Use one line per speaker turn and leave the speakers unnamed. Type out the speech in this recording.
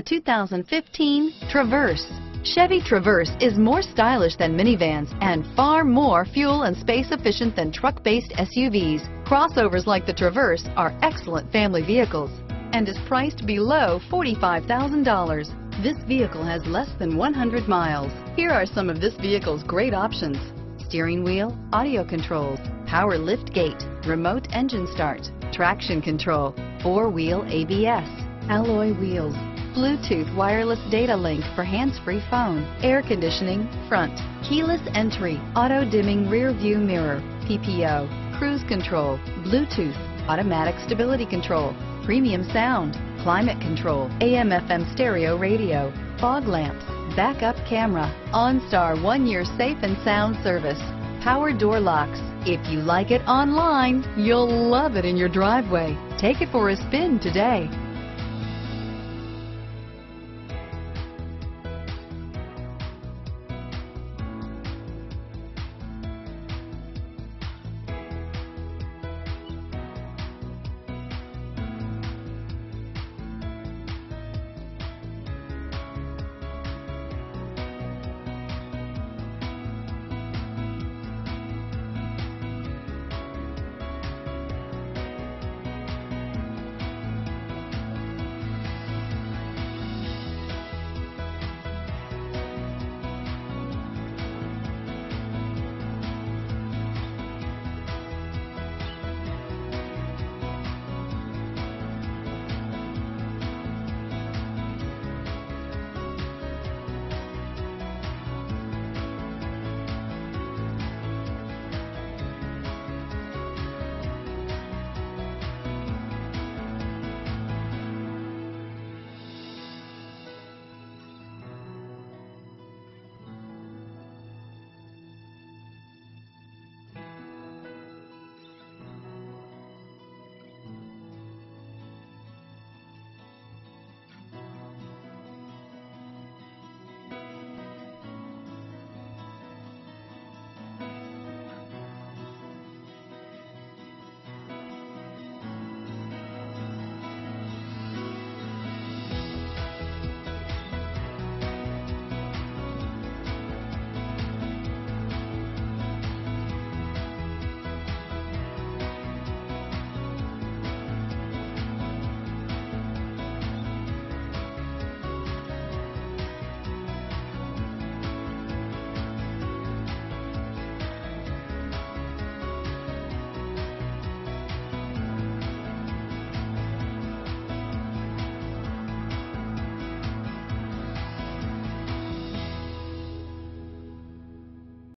The 2015 Traverse. Chevy Traverse is more stylish than minivans and far more fuel and space efficient than truck-based SUVs. Crossovers like the Traverse are excellent family vehicles and is priced below $45,000. This vehicle has less than 100 miles. Here are some of this vehicle's great options. Steering wheel, audio controls, power lift gate, remote engine start, traction control, four-wheel ABS, alloy wheels, Bluetooth wireless data link for hands-free phone, air conditioning, front, keyless entry, auto dimming rear view mirror, PPO, cruise control, Bluetooth, automatic stability control, premium sound, climate control, AM FM stereo radio, fog lamps, backup camera, OnStar one year safe and sound service, power door locks. If you like it online, you'll love it in your driveway. Take it for a spin today.